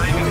saving